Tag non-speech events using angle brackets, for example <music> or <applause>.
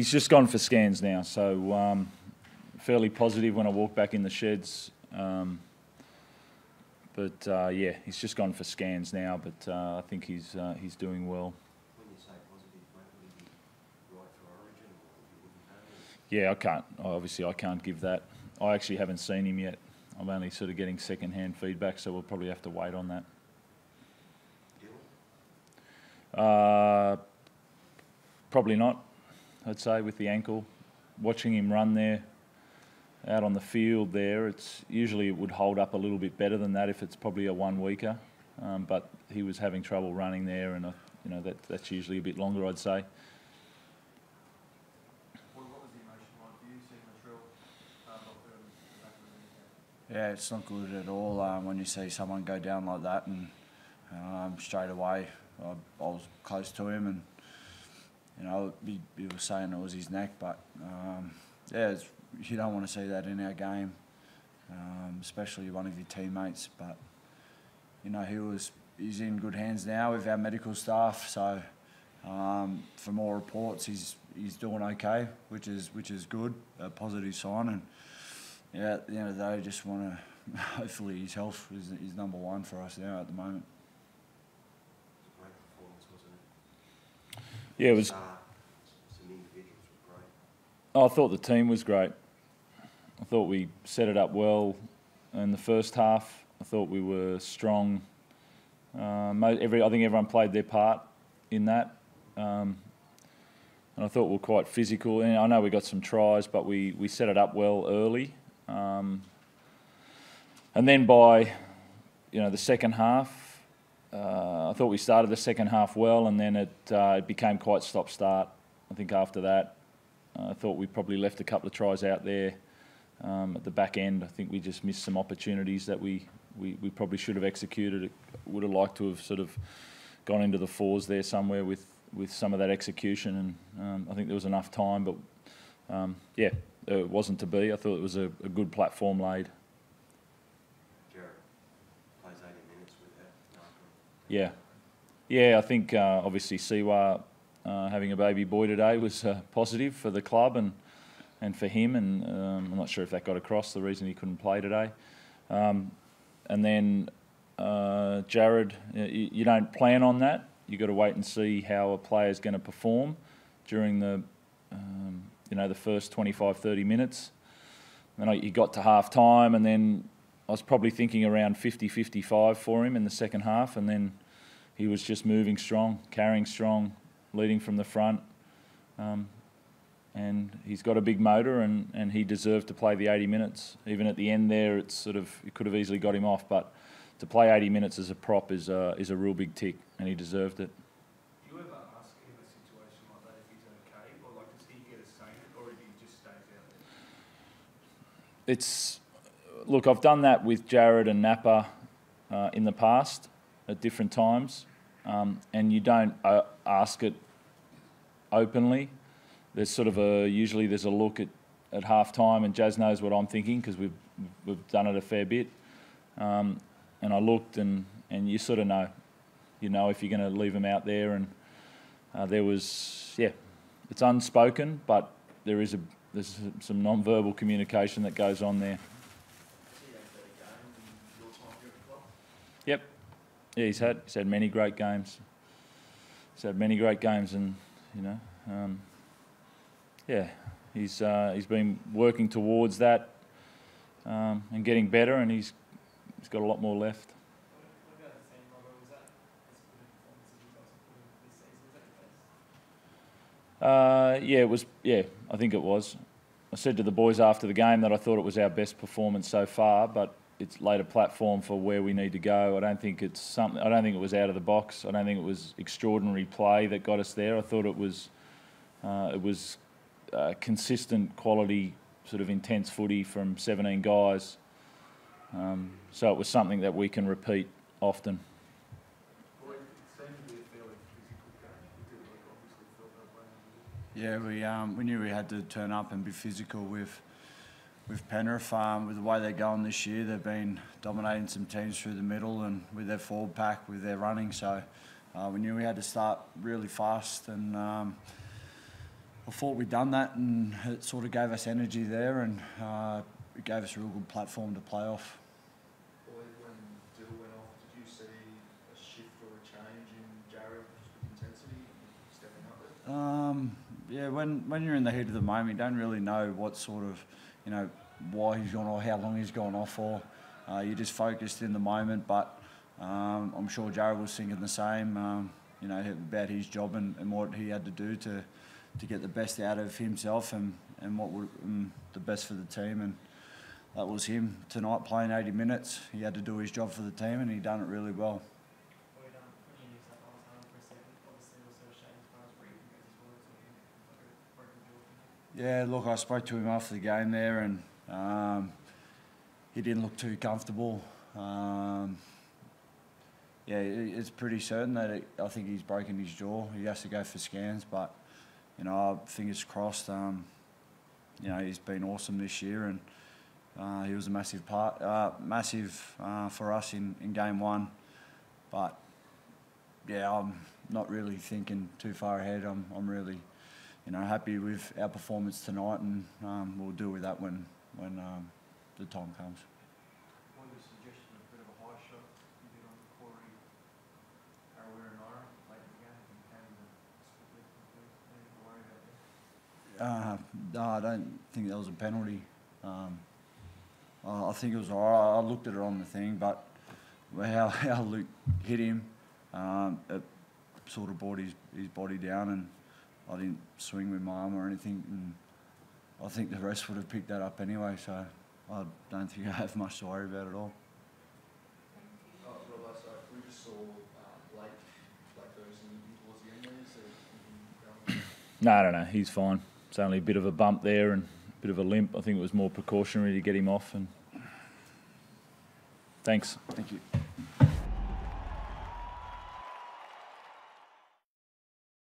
he's just gone for scans now, so um, fairly positive when I walk back in the sheds. Um, but uh, yeah, he's just gone for scans now. But uh, I think he's uh, he's doing well. When you say positive, mate, would he be right for Origin, or you wouldn't know? Yeah, I can't. Obviously, I can't give that. I actually haven't seen him yet. I'm only sort of getting second-hand feedback, so we'll probably have to wait on that. Uh, probably not. I'd say with the ankle, watching him run there, out on the field there, it's usually it would hold up a little bit better than that if it's probably a one weeker. Um, but he was having trouble running there, and uh, you know that that's usually a bit longer, I'd say. What, what was the emotion like for you seeing Latrell um, not put on the back of the knee? Yeah, it's not good at all um, when you see someone go down like that, and um, straight away I, I was close to him, and you know he, he was saying it was his neck, but um, yeah, it's, you don't want to see that in our game, um, especially one of your teammates. But you know he was he's in good hands now with our medical staff, so um, from all reports he's he's doing okay, which is which is good, a positive sign, and yeah, at the end of the day, just want to <laughs> hopefully his health is, is number one for us now at the moment. It was a great performance, wasn't it? Yeah, it was. Start, some individuals were great. Oh, I thought the team was great. I thought we set it up well in the first half. I thought we were strong. Uh, every, I think everyone played their part in that. Um, and I thought we were quite physical. And I know we got some tries, but we, we set it up well early. Um, and then by, you know, the second half, uh, I thought we started the second half well, and then it, uh, it became quite stop-start. I think after that, I thought we probably left a couple of tries out there um, at the back end. I think we just missed some opportunities that we, we, we probably should have executed. Would have liked to have sort of gone into the fours there somewhere with, with some of that execution, and um, I think there was enough time. But um, yeah, it wasn't to be. I thought it was a, a good platform laid. Jared plays 80 minutes with that. Yeah, yeah. I think uh, obviously Siwa uh, having a baby boy today was uh, positive for the club and and for him. And um, I'm not sure if that got across the reason he couldn't play today. Um, and then uh, Jared, you, you don't plan on that. You've got to wait and see how a player is going to perform during the um, you know the first 25, 30 minutes. I, he got to half time, and then I was probably thinking around 50 55 for him in the second half, and then he was just moving strong, carrying strong, leading from the front. Um, and he's got a big motor, and, and he deserved to play the 80 minutes. Even at the end there, it's sort of you could have easily got him off, but to play 80 minutes as a prop is a, is a real big tick, and he deserved it. Do you ever ask him a situation like that if he's okay, or like does he get a say it, or he just stays out there? it's look, I've done that with Jared and Napa uh, in the past at different times, um, and you don't uh, ask it openly. There's sort of a usually there's a look at at half time, and Jazz knows what I'm thinking because we've we've done it a fair bit. Um, and I looked, and and you sort of know, you know if you're going to leave him out there, and uh, there was yeah, it's unspoken, but there is a there's some non-verbal communication that goes on there. Yep. Yeah, he's had he's had many great games. He's had many great games, and you know, um, yeah, he's uh, he's been working towards that um, and getting better, and he's he's got a lot more left. Uh, yeah, it was. Yeah, I think it was. I said to the boys after the game that I thought it was our best performance so far, but it's laid a platform for where we need to go. I don't think it's something. I don't think it was out of the box. I don't think it was extraordinary play that got us there. I thought it was. Uh, it was uh, consistent quality, sort of intense footy from 17 guys. Um, so it was something that we can repeat often. Well, it seemed to be a fairly physical game. You did like obviously felt that way. Yeah, we um, we knew we had to turn up and be physical with with Penrith. Um, with the way they're going this year, they've been dominating some teams through the middle and with their forward pack, with their running. So uh, we knew we had to start really fast and. Um, I thought we'd done that, and it sort of gave us energy there, and uh, it gave us a real good platform to play off. When Dill went off, did you see a shift or a change in Jared intensity and stepping up there? Um, yeah, when, when you're in the heat of the moment, you don't really know what sort of, you know, why he's gone or how long he's gone off for. Uh, you're just focused in the moment, but um, I'm sure Jared was thinking the same, um, you know, about his job and, and what he had to do to, to get the best out of himself and, and what would um, the best for the team. And that was him tonight playing 80 minutes. He had to do his job for the team and he done it really well. Boyd, um, when you use that last time for a second, obviously it was sort of shame as far as where you can get his words or him, like a broken jaw for him. Yeah, look, I spoke to him after the game there, and um, he didn't look too comfortable. Um, yeah, it's pretty certain that it, I think he's broken his jaw. He has to go for scans, but you know, fingers crossed. Um, you know, he's been awesome this year, and uh, he was a massive part, uh, massive uh, for us in, in game one. But yeah, I'm not really thinking too far ahead. I'm, I'm really you know, happy with our performance tonight, and um, we'll deal with that when when um, the time comes. Boyd, the suggestion of a bit of a high shot you did on Corey, Arrow and Ira late in the game, and came to split lift complete. Anything to worry about there? Uh, no, I don't think that was a penalty. Um, I I think it was all right. I looked at it on the thing, but how <laughs> how Luke hit him, um, it sort of brought his, his body down, and I didn't swing with my arm or anything. And I think the rest would have picked that up anyway, so I don't think I have much to worry about at all. Oh, Robo, so we just saw uh, Blake, Blake Ferguson towards the end there, so anything going No, I don't know. He's fine. It's only a bit of a bump there and a bit of a limp. I think it was more precautionary to get him off. And thanks. Thank you.